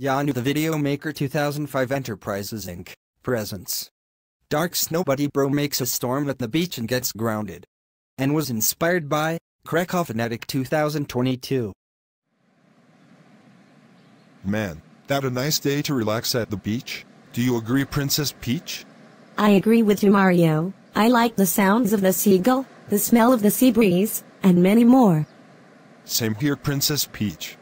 Janu the Video Maker 2005 Enterprises Inc. presents. Dark Snow Buddy Bro makes a storm at the beach and gets grounded. And was inspired by Krakow Fanatic 2022. Man, that a nice day to relax at the beach? Do you agree, Princess Peach? I agree with you, Mario. I like the sounds of the seagull, the smell of the sea breeze, and many more. Same here, Princess Peach.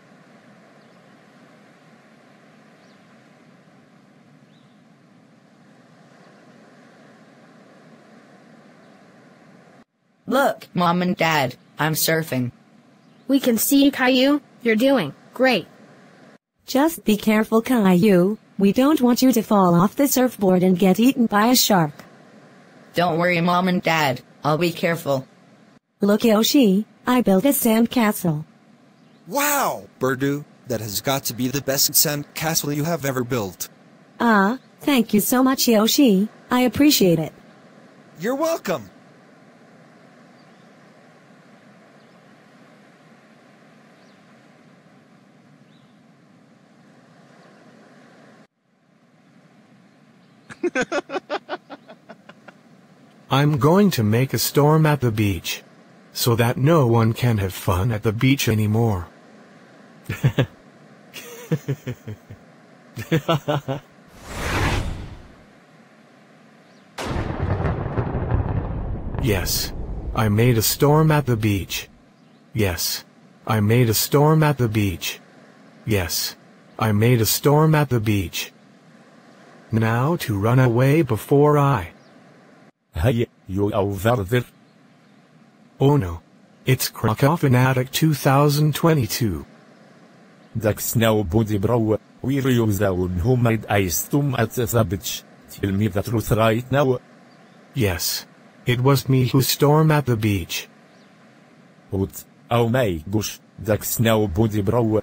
Look, Mom and Dad, I'm surfing. We can see you, Caillou. You're doing great. Just be careful, Caillou. We don't want you to fall off the surfboard and get eaten by a shark. Don't worry, Mom and Dad. I'll be careful. Look, Yoshi, I built a sand castle. Wow! Birdu, that has got to be the best sand castle you have ever built. Ah, thank you so much, Yoshi. I appreciate it. You're welcome! I'm going to make a storm at the beach. So that no one can have fun at the beach anymore. yes. I made a storm at the beach. Yes. I made a storm at the beach. Yes. I made a storm at the beach. Now to run away before I... Hey, you over there. Oh no. It's Krakow, fanatic 2022. Dark Snow Buddy Bro. We're you one who made ice to at the beach. Tell me the truth right now. Yes. It was me who stormed at the beach. What? Oh my gosh. Dark Snow Buddy Bro.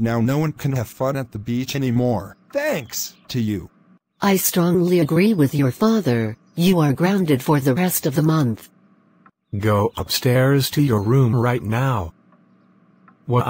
Now no one can have fun at the beach anymore. Thanks to you. I strongly agree with your father. You are grounded for the rest of the month. Go upstairs to your room right now. What?